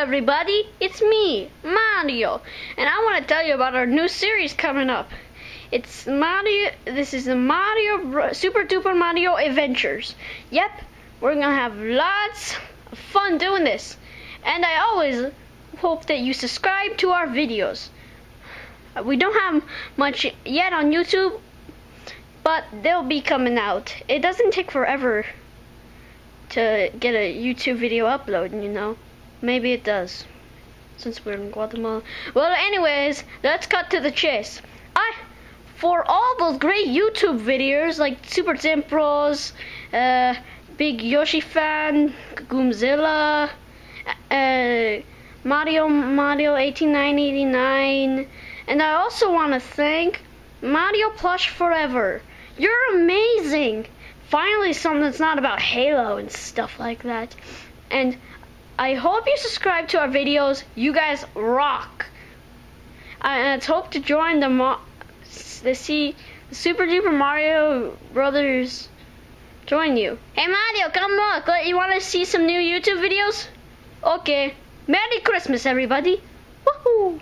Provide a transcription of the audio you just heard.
everybody, it's me, Mario, and I want to tell you about our new series coming up. It's Mario, this is the Mario, Super Duper Mario Adventures. Yep, we're gonna have lots of fun doing this. And I always hope that you subscribe to our videos. We don't have much yet on YouTube, but they'll be coming out. It doesn't take forever to get a YouTube video uploaded, you know. Maybe it does, since we're in Guatemala. Well, anyways, let's cut to the chase. I, for all those great YouTube videos like Super Tempros, uh, Big Yoshi Fan, Goomzilla, uh, Mario Mario 18989, and I also want to thank Mario Plush Forever. You're amazing. Finally, something that's not about Halo and stuff like that. And I hope you subscribe to our videos. You guys rock. And let's hope to join the Mo the see Super Duper Mario Brothers join you. Hey Mario, come look. You want to see some new YouTube videos? Okay. Merry Christmas, everybody. Woohoo!